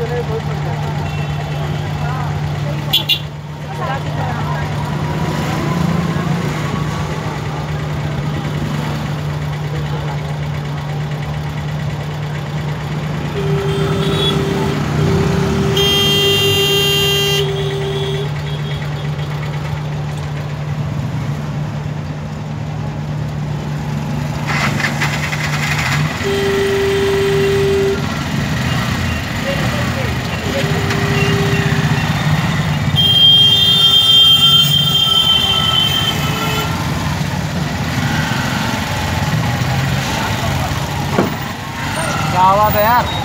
क्या हुआ Brava, Beat.